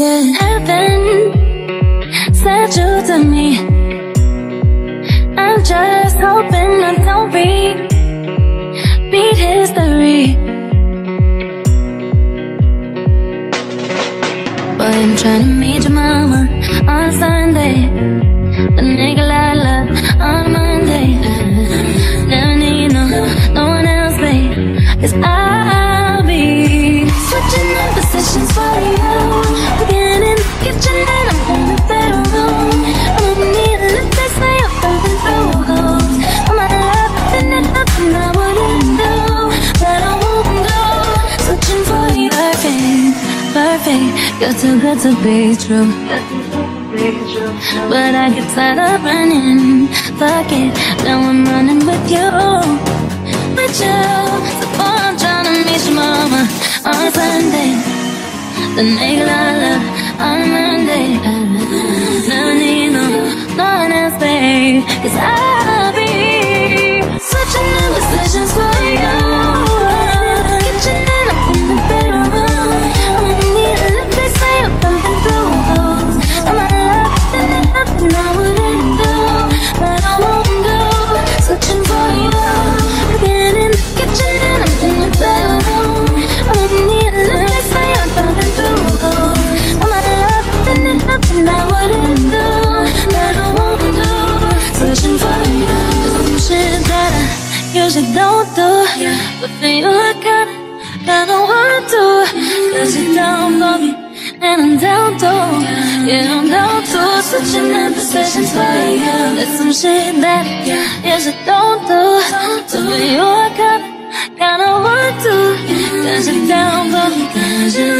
Yeah, heaven sent you to me. I'm just hoping I don't repeat history. But I'm trying to meet your mama on Sunday. The nigga I love on Monday. Never need no, no one else, babe. Cause I'll perfect. You're too good to be true. But I get tired of running. Fuck it, now I'm running with you. With you. So boy, I'm trying to meet your mama on Sunday. The nigga I love on Monday. Never need no, no one else, babe. Cause I'll be switching up usually don't do. But for you I kinda, kinda wanna Cause you're down for me and I'm down too Yeah, I'm down too Switching up positions for you. That's some shit that I usually don't do. But for you I kinda, kinda want to Cause you're down for me, cause you're